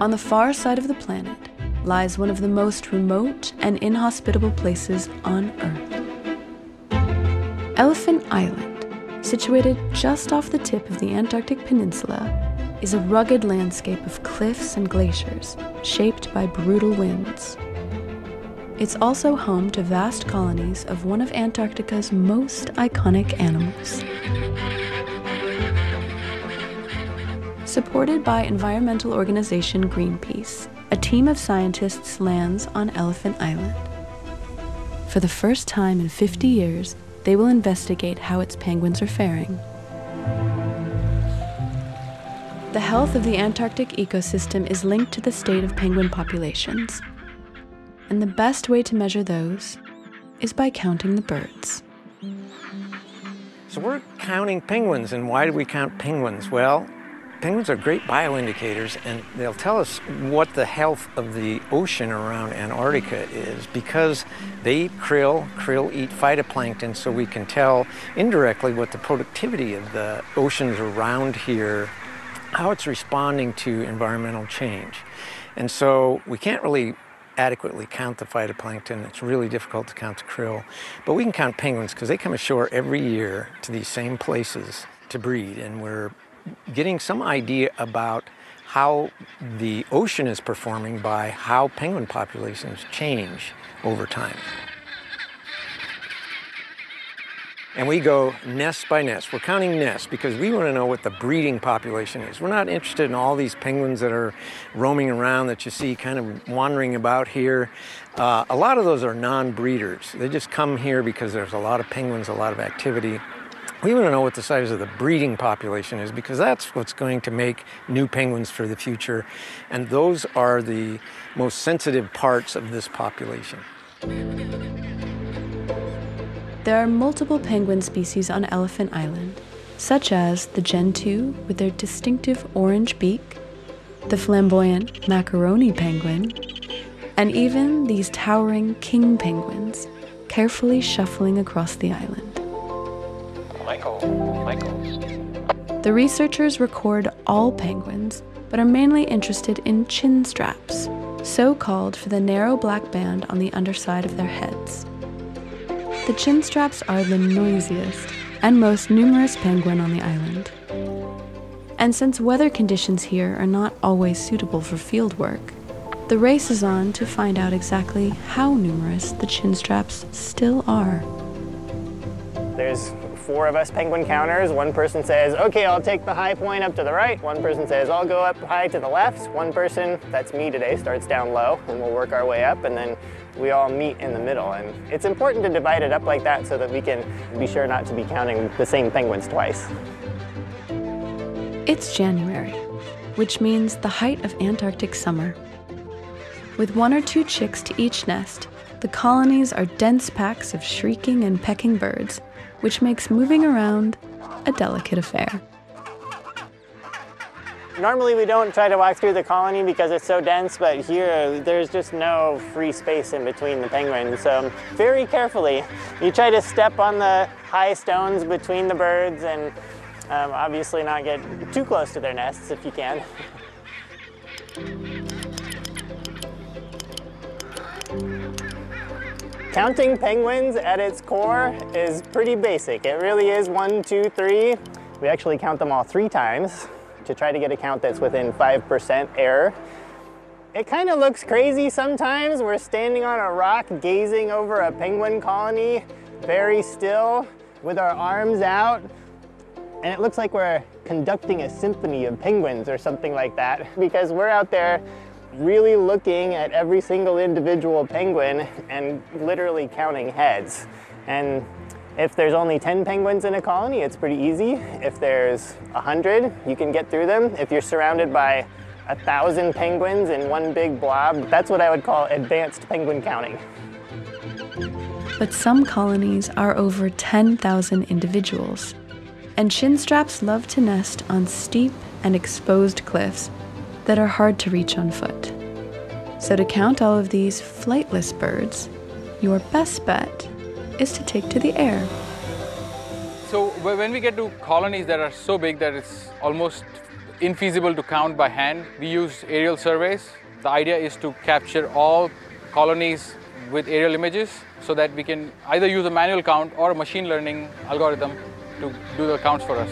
On the far side of the planet lies one of the most remote and inhospitable places on Earth. Elephant Island, situated just off the tip of the Antarctic Peninsula, is a rugged landscape of cliffs and glaciers shaped by brutal winds. It's also home to vast colonies of one of Antarctica's most iconic animals. Supported by environmental organization Greenpeace, a team of scientists lands on Elephant Island. For the first time in 50 years, they will investigate how its penguins are faring. The health of the Antarctic ecosystem is linked to the state of penguin populations. And the best way to measure those is by counting the birds. So we're counting penguins, and why do we count penguins? Well, penguins are great bioindicators, and they'll tell us what the health of the ocean around Antarctica is because they eat krill, krill eat phytoplankton, so we can tell indirectly what the productivity of the oceans around here, how it's responding to environmental change. And so we can't really adequately count the phytoplankton. It's really difficult to count the krill. But we can count penguins because they come ashore every year to these same places to breed. And we're getting some idea about how the ocean is performing by how penguin populations change over time. And we go nest by nest. We're counting nests because we want to know what the breeding population is. We're not interested in all these penguins that are roaming around that you see kind of wandering about here. Uh, a lot of those are non-breeders. They just come here because there's a lot of penguins, a lot of activity. We want to know what the size of the breeding population is because that's what's going to make new penguins for the future. And those are the most sensitive parts of this population. There are multiple penguin species on Elephant Island, such as the gentoo with their distinctive orange beak, the flamboyant macaroni penguin, and even these towering king penguins carefully shuffling across the island. Michael, Michael. The researchers record all penguins, but are mainly interested in chin straps, so called for the narrow black band on the underside of their heads. The chin straps are the noisiest and most numerous penguin on the island. And since weather conditions here are not always suitable for field work, the race is on to find out exactly how numerous the chin straps still are. There's four of us penguin counters. One person says, okay, I'll take the high point up to the right. One person says, I'll go up high to the left. One person, that's me today, starts down low and we'll work our way up and then we all meet in the middle. And it's important to divide it up like that so that we can be sure not to be counting the same penguins twice. It's January, which means the height of Antarctic summer. With one or two chicks to each nest, the colonies are dense packs of shrieking and pecking birds which makes moving around a delicate affair. Normally we don't try to walk through the colony because it's so dense, but here there's just no free space in between the penguins. So very carefully, you try to step on the high stones between the birds and um, obviously not get too close to their nests if you can. Counting penguins at its core is pretty basic. It really is one, two, three. We actually count them all three times to try to get a count that's within 5% error. It kind of looks crazy sometimes. We're standing on a rock gazing over a penguin colony, very still, with our arms out. And it looks like we're conducting a symphony of penguins or something like that because we're out there really looking at every single individual penguin and literally counting heads. And if there's only 10 penguins in a colony, it's pretty easy. If there's 100, you can get through them. If you're surrounded by a thousand penguins in one big blob, that's what I would call advanced penguin counting. But some colonies are over 10,000 individuals, and chinstraps love to nest on steep and exposed cliffs that are hard to reach on foot. So, to count all of these flightless birds, your best bet is to take to the air. So, when we get to colonies that are so big that it's almost infeasible to count by hand. We use aerial surveys. The idea is to capture all colonies with aerial images so that we can either use a manual count or a machine learning algorithm to do the counts for us.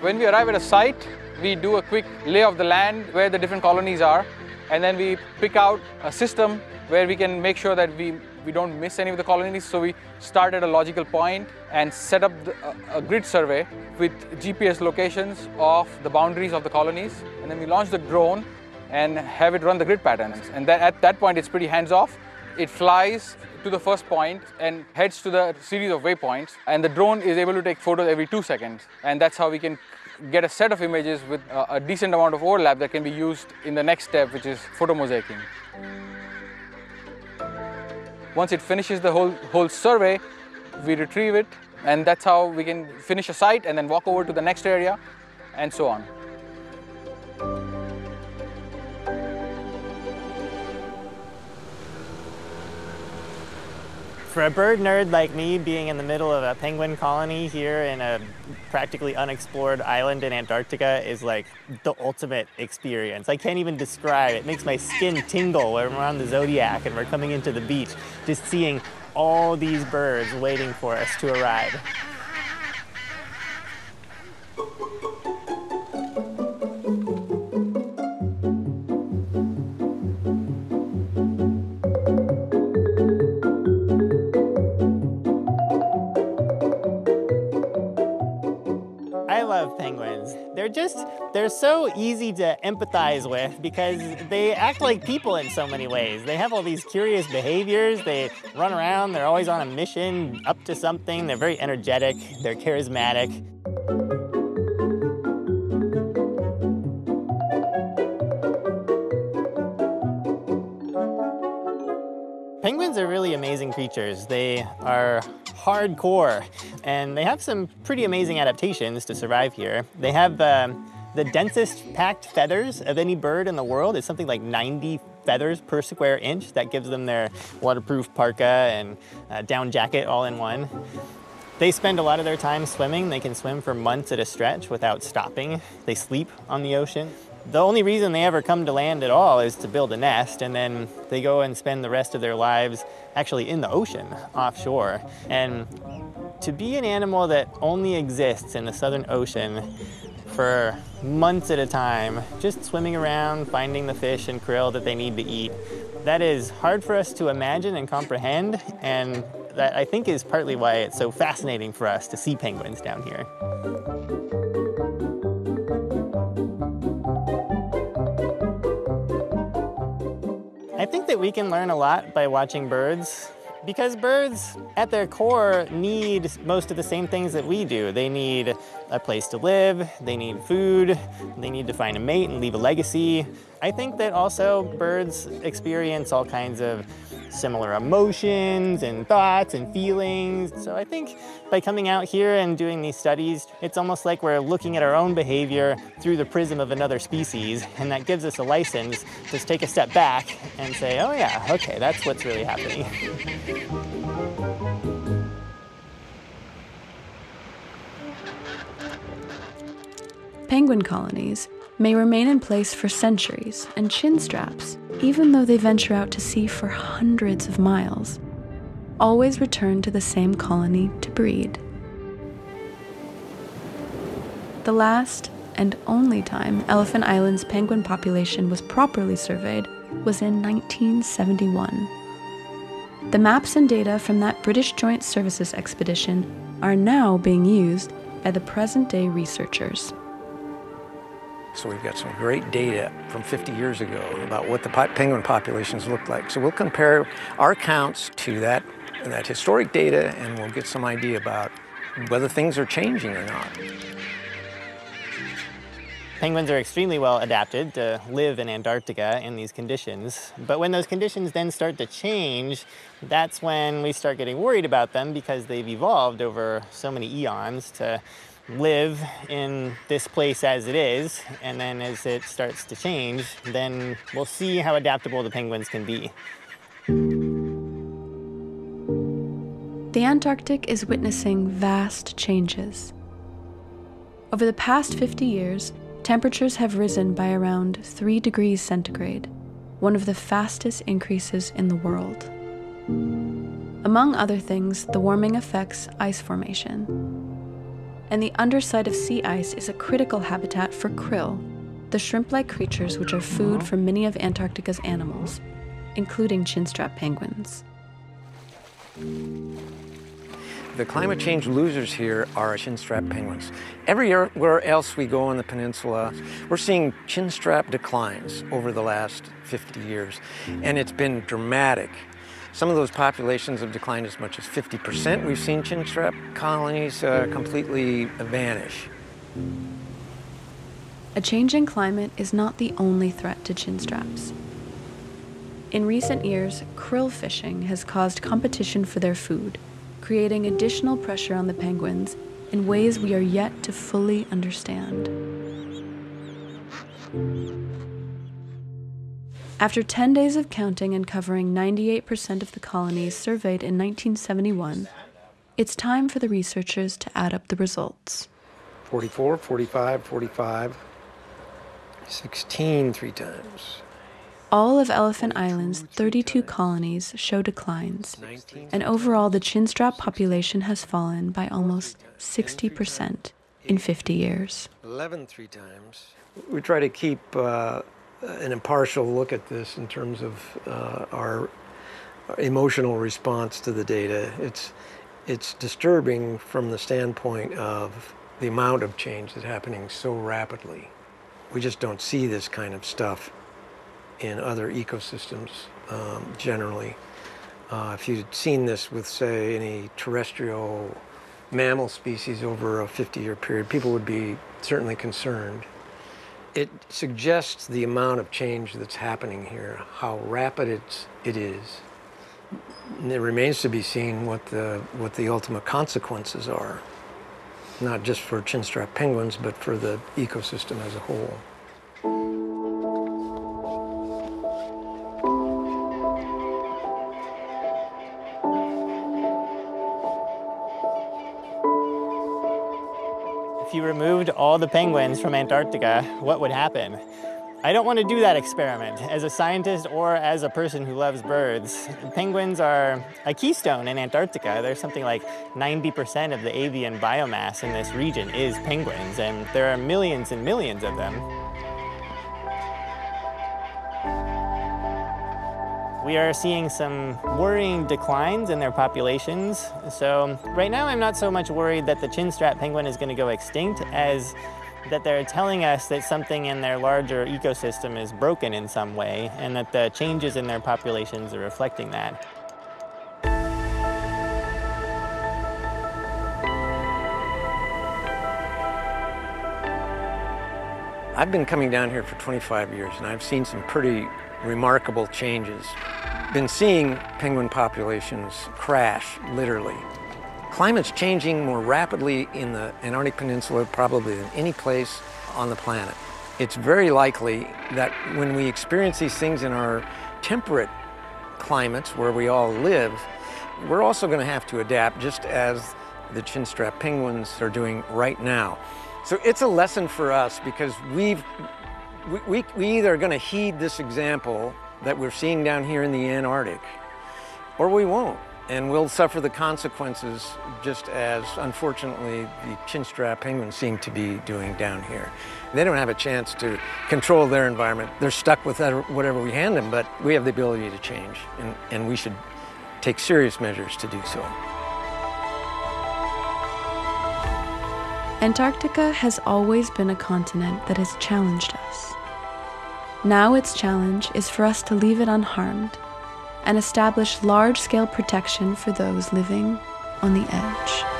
When we arrive at a site, we do a quick lay of the land where the different colonies are, and then we pick out a system where we can make sure that we, we don't miss any of the colonies. So we start at a logical point and set up the, a, a grid survey with GPS locations of the boundaries of the colonies. And then we launch the drone and have it run the grid patterns. And that, at that point, it's pretty hands-off. It flies to the first point and heads to the series of waypoints. And the drone is able to take photos every two seconds. And that's how we can get a set of images with a, a decent amount of overlap that can be used in the next step, which is photomosaicing. Once it finishes the whole, whole survey, we retrieve it, and that's how we can finish a site and then walk over to the next area, and so on. For a bird nerd like me, being in the middle of a penguin colony here in a practically unexplored island in Antarctica is like the ultimate experience. I can't even describe it. Makes my skin tingle when we're on the Zodiac and we're coming into the beach, just seeing all these birds waiting for us to arrive. They're just, they're so easy to empathize with because they act like people in so many ways. They have all these curious behaviors. They run around, they're always on a mission, up to something. They're very energetic, they're charismatic. Penguins are really amazing creatures. They are hardcore, and they have some pretty amazing adaptations to survive here. They have um, the densest packed feathers of any bird in the world. It's something like 90 feathers per square inch. That gives them their waterproof parka and uh, down jacket all in one. They spend a lot of their time swimming. They can swim for months at a stretch without stopping. They sleep on the ocean. The only reason they ever come to land at all is to build a nest, and then they go and spend the rest of their lives actually in the ocean, offshore. And to be an animal that only exists in the Southern Ocean for months at a time, just swimming around, finding the fish and krill that they need to eat, that is hard for us to imagine and comprehend, and that I think is partly why it's so fascinating for us to see penguins down here. I think that we can learn a lot by watching birds because birds at their core need most of the same things that we do. They need a place to live, they need food, they need to find a mate and leave a legacy. I think that also birds experience all kinds of similar emotions and thoughts and feelings. So I think by coming out here and doing these studies, it's almost like we're looking at our own behavior through the prism of another species, and that gives us a license to take a step back and say, oh yeah, okay, that's what's really happening. Penguin colonies may remain in place for centuries and chin straps, even though they venture out to sea for hundreds of miles, always return to the same colony to breed. The last and only time Elephant Island's penguin population was properly surveyed was in 1971. The maps and data from that British Joint Services expedition are now being used by the present day researchers. So we've got some great data from 50 years ago about what the penguin populations looked like. So we'll compare our counts to that, that historic data and we'll get some idea about whether things are changing or not. Penguins are extremely well adapted to live in Antarctica in these conditions. But when those conditions then start to change, that's when we start getting worried about them because they've evolved over so many eons to live in this place as it is, and then as it starts to change, then we'll see how adaptable the penguins can be. The Antarctic is witnessing vast changes. Over the past 50 years, temperatures have risen by around 3 degrees centigrade, one of the fastest increases in the world. Among other things, the warming affects ice formation. And the underside of sea ice is a critical habitat for krill, the shrimp like creatures which are food for many of Antarctica's animals, including chinstrap penguins. The climate change losers here are chinstrap penguins. Everywhere else we go on the peninsula, we're seeing chinstrap declines over the last 50 years, and it's been dramatic. Some of those populations have declined as much as 50%. We've seen chinstrap colonies uh, completely vanish. A changing climate is not the only threat to chinstraps. In recent years, krill fishing has caused competition for their food, creating additional pressure on the penguins in ways we are yet to fully understand. After 10 days of counting and covering 98% of the colonies surveyed in 1971, it's time for the researchers to add up the results. 44, 45, 45, 16 three times. All of Elephant Island's 32 colonies show declines, and overall the chinstrap population has fallen by almost 60% in 50 years. 11 three times. We try to keep uh, an impartial look at this in terms of uh, our emotional response to the data. It's, it's disturbing from the standpoint of the amount of change that's happening so rapidly. We just don't see this kind of stuff in other ecosystems um, generally. Uh, if you'd seen this with, say, any terrestrial mammal species over a 50 year period, people would be certainly concerned. It suggests the amount of change that's happening here, how rapid it's, it is. And it remains to be seen what the, what the ultimate consequences are, not just for chinstrap penguins, but for the ecosystem as a whole. Removed all the penguins from Antarctica, what would happen? I don't want to do that experiment as a scientist or as a person who loves birds. Penguins are a keystone in Antarctica. There's something like 90% of the avian biomass in this region is penguins, and there are millions and millions of them. We are seeing some worrying declines in their populations. So right now I'm not so much worried that the chinstrap penguin is going to go extinct as that they're telling us that something in their larger ecosystem is broken in some way and that the changes in their populations are reflecting that. I've been coming down here for 25 years and I've seen some pretty remarkable changes. Been seeing penguin populations crash, literally. Climate's changing more rapidly in the Antarctic Peninsula probably than any place on the planet. It's very likely that when we experience these things in our temperate climates where we all live, we're also going to have to adapt just as the chinstrap penguins are doing right now. So it's a lesson for us because we've we, we, either are going to heed this example that we're seeing down here in the Antarctic, or we won't. And we'll suffer the consequences just as, unfortunately, the chinstrap penguins seem to be doing down here. They don't have a chance to control their environment. They're stuck with whatever we hand them, but we have the ability to change, and, and we should take serious measures to do so. Antarctica has always been a continent that has challenged us. Now its challenge is for us to leave it unharmed and establish large scale protection for those living on the edge.